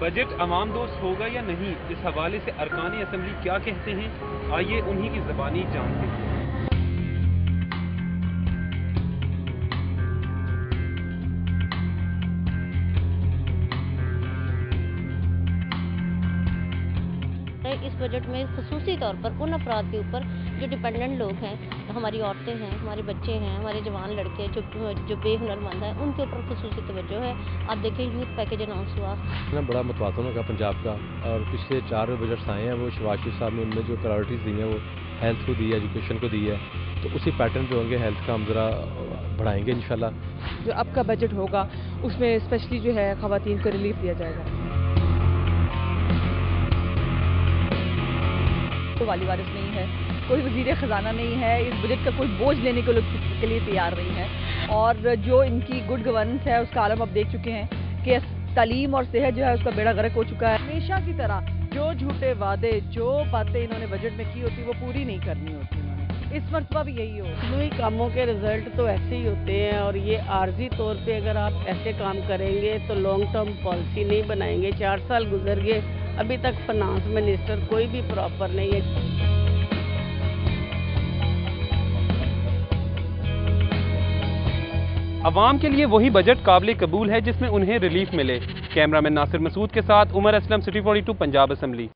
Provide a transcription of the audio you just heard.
Budget अवाम दोस्त होगा या नहीं, इस हवाले से अरकान असम्बली क्या कहते हैं? आइए उन्हीं की जबानी जानते हैं। इस बजट में खसूसी तौर पर उन अफराद के ऊपर जो डिपेंडेंट लोग हैं हमारी औरतें हैं हमारे बच्चे हैं हमारे जवान लड़के जो जो बेहुनरमंद हैं उनके ऊपर खसूसी तवज्जो है। आप देखें यूथ पैकेज अनाउंस हुआ। ना बड़ा मतवातन होगा पंजाब का और पिछले चार बजट्स आए हैं वो शरीफ साहब ने उनमें जो प्रायोरिटीज़ दी हैं वो हेल्थ को दी है एजुकेशन को दी है तो उसी पैटर्न पे होंगे हेल्थ का हम ज़रा बढ़ाएँगे इन जो अब का बजट होगा उसमें स्पेशली जो है खातन को रिलीफ दिया जाएगा। तो वाली वारिस नहीं है। कोई वज़ीर ख़जाना नहीं है इस बजट का कोई बोझ लेने के, के लिए तैयार नहीं है। और जो इनकी गुड गवर्नेंस है उसका आलम आप देख चुके हैं कि तालीम और सेहत जो है उसका बेड़ा गर्क हो चुका है। हमेशा की तरह जो झूठे वादे जो बातें इन्होंने बजट में की होती वो पूरी नहीं करनी होती इस मरतबा भी यही हो। मसनू कामों के रिज़ल्ट तो ऐसे ही होते हैं और ये आर्जी तौर पे अगर आप ऐसे काम करेंगे तो लॉन्ग टर्म पॉलिसी नहीं बनाएँगे। चार साल गुजर गए अभी तक फाइनेंस मिनिस्टर कोई भी प्रॉपर नहीं है। अवाम के लिए वही बजट काबिल कबूल है जिसमें उन्हें रिलीफ मिले। कैमरामैन नासिर मसूद के साथ उमर असलम सिटी 42 पंजाब असम्बली।